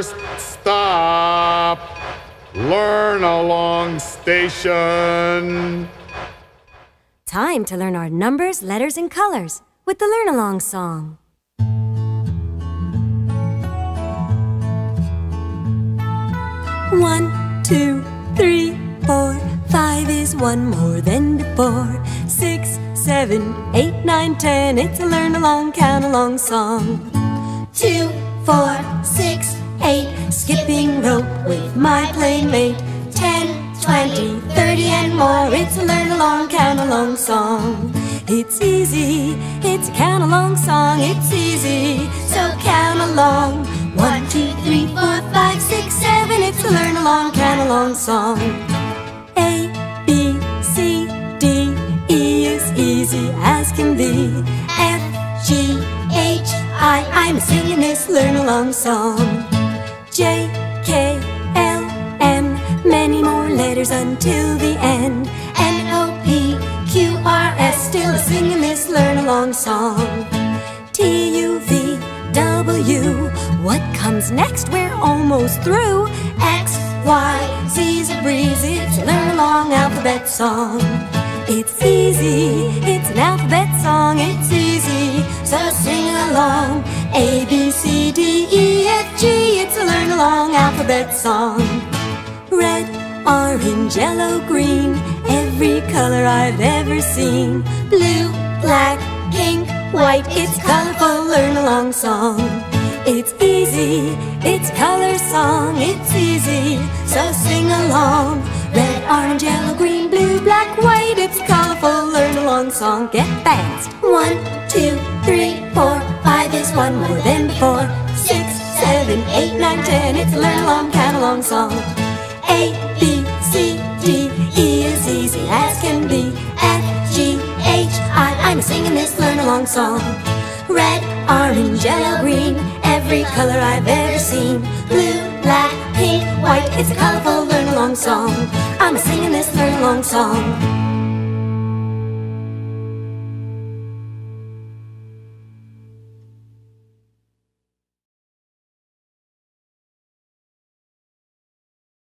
First stop, learn along station. Time to learn our numbers, letters, and colors with the Learn Along song. One, two, three, four, five is one more than before. Six, seven, eight, nine, ten. It's a learn along, count along song. My playmate. Ten, twenty, thirty, and more. It's a learn along, count along song. It's easy, it's a count along song. It's easy, so count along. One, two, three, four, five, six, seven. It's a learn along, count along song. A, B, C, D, E is easy as can be. F, G, H, I, I'm singing this learn along song. J, K, until the end. N, O, P, Q, R, S, still singing this learn along song. T, U, V, W, what comes next? We're almost through. X, Y, Z's a breeze, it's a learn along alphabet song. It's easy, it's an alphabet song, it's easy, so sing along. A, B, C, D, E, F, G, it's a learn along alphabet song. Red, orange, yellow, green, every color I've ever seen. Blue, black, pink, white, it's colorful learn along song. It's easy, it's color song, it's easy, so sing along. Red, orange, yellow, green, blue, black, white, it's colorful learn along song. Get fast. One, two, three, four, five is one more than before. Six, seven, eight, nine, ten, it's learn along, count along song. A, B, C, D, E is easy as can be. F, G, H, I, I'm singing this learn along song. Red, orange, yellow, green, every color I've ever seen. Blue, black, pink, white, it's a colorful learn along song. I'm singing this learn along song.